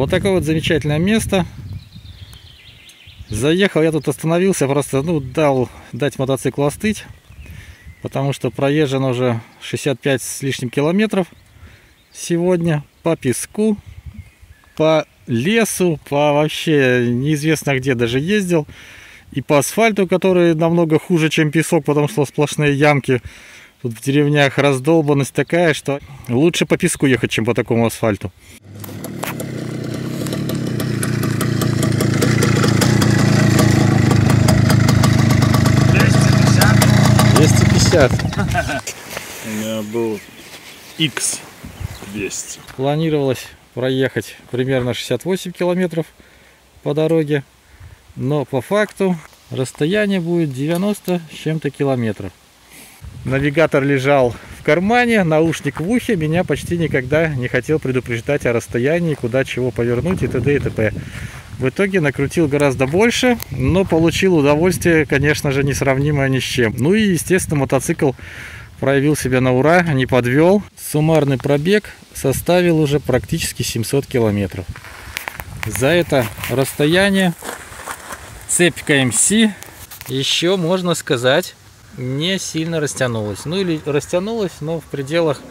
Вот такое вот замечательное место. Заехал, я тут остановился, просто ну, дал дать мотоциклу остыть, потому что проезжено уже 65 с лишним километров сегодня по песку, по лесу, по вообще неизвестно где даже ездил, и по асфальту, который намного хуже, чем песок, потому что сплошные ямки. Тут в деревнях раздолбанность такая, что лучше по песку ехать, чем по такому асфальту. 250. У меня был X200. Планировалось проехать примерно 68 километров по дороге. Но по факту расстояние будет 90 с чем-то километров. Навигатор лежал в кармане, наушник в ухе. Меня почти никогда не хотел предупреждать о расстоянии, куда чего повернуть и т.д. и т.п. В итоге накрутил гораздо больше, но получил удовольствие, конечно же, несравнимое ни с чем. Ну и, естественно, мотоцикл проявил себя на ура, не подвел. Суммарный пробег составил уже практически 700 километров. За это расстояние цепь КМС еще, можно сказать, не сильно растянулась. Ну или растянулась, но в пределах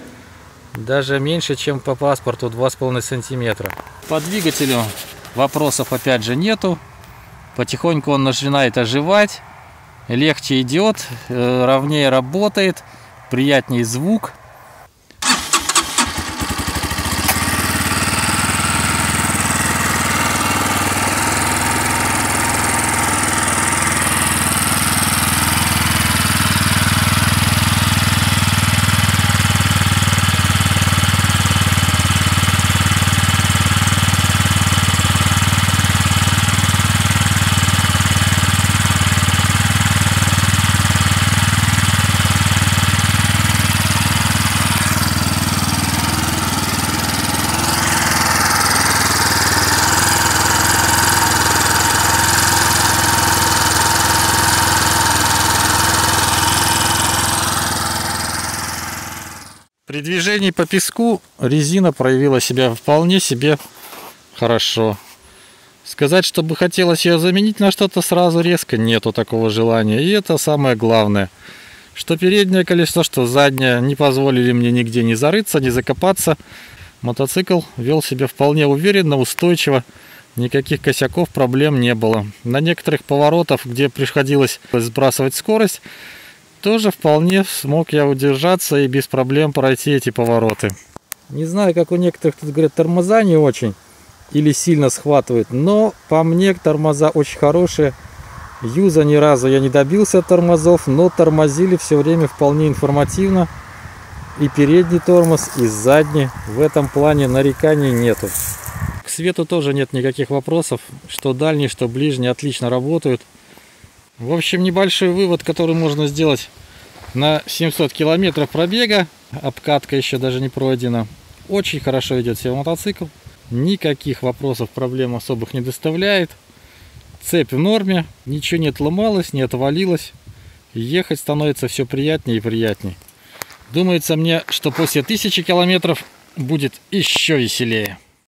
даже меньше, чем по паспорту 2,5 сантиметра. По двигателю Вопросов опять же нету. Потихоньку он начинает оживать. Легче идет, э, ровнее работает, приятнее звук. При движении по песку резина проявила себя вполне себе хорошо. Сказать, чтобы хотелось ее заменить на что-то сразу резко, нету такого желания. И это самое главное. Что переднее колесо, что заднее не позволили мне нигде не зарыться, не закопаться. Мотоцикл вел себя вполне уверенно, устойчиво. Никаких косяков, проблем не было. На некоторых поворотах, где приходилось сбрасывать скорость, тоже вполне смог я удержаться и без проблем пройти эти повороты. Не знаю, как у некоторых тут говорят, тормоза не очень или сильно схватывает, но по мне тормоза очень хорошие. Юза ни разу я не добился тормозов, но тормозили все время вполне информативно. И передний тормоз, и задний. В этом плане нареканий нету. К свету тоже нет никаких вопросов. Что дальний, что ближний отлично работают. В общем, небольшой вывод, который можно сделать на 700 километров пробега. Обкатка еще даже не пройдена. Очень хорошо ведет себя мотоцикл. Никаких вопросов, проблем особых не доставляет. Цепь в норме, ничего не отломалось, не отвалилось. Ехать становится все приятнее и приятнее. Думается мне, что после 1000 километров будет еще веселее.